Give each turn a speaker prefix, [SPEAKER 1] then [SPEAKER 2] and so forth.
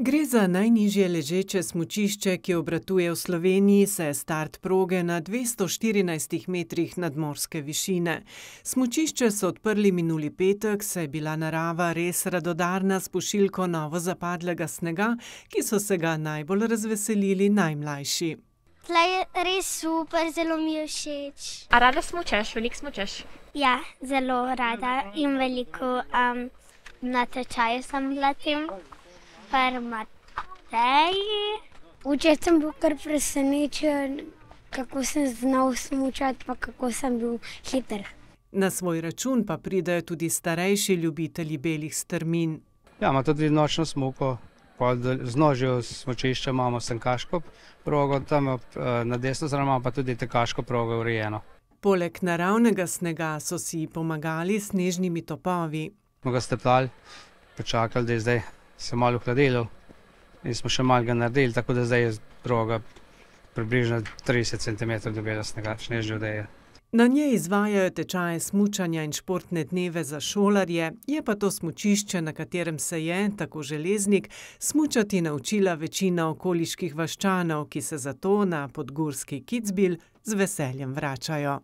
[SPEAKER 1] Gre za najnižje ležeče smučišče, ki obratuje v Sloveniji, saj je start proge na dvesto štirinajstih metrih nadmorske višine. Smučišče so odprli minuli petek, saj je bila narava res radodarna s pošiljko novozapadlega snega, ki so se ga najbolj razveselili najmlajši.
[SPEAKER 2] Tule je res super, zelo mi je všeč.
[SPEAKER 3] A rada smučaš, veliko smučaš?
[SPEAKER 2] Ja, zelo rada in veliko, natečajev sem bila tem. Pri Mateji. Včeraj sem bil kar presenečen, kako sem znal smučati pa kako sem bil hiter.
[SPEAKER 1] Na svoj račun pa pridejo tudi starejši ljubitelji belih strmin.
[SPEAKER 4] Ja, ima tudi nočno smuko, pol do vznožju smučišča imamo sankaško progo, tam ob, na desno stran imamo pa tudi tekaško progo urejeno.
[SPEAKER 1] Poleg naravnega snega so si pomagali snežnimi topovi.
[SPEAKER 4] Smo ga steptali, počakali, da je zdaj se malo ohladilo, in smo še malo ga naredili, tako da zdaj je proga približno trideset centimetrov debela snega, snežne odeje.
[SPEAKER 1] Na njej izvajajo tečaje smučanja in športne dneve za šolarje, je pa to smučišče, na katerem se je, tako Železnik, smučati naučila večina okoliških vaščanov, ki se zato na podgorski Kitzbühel z veseljem vračajo.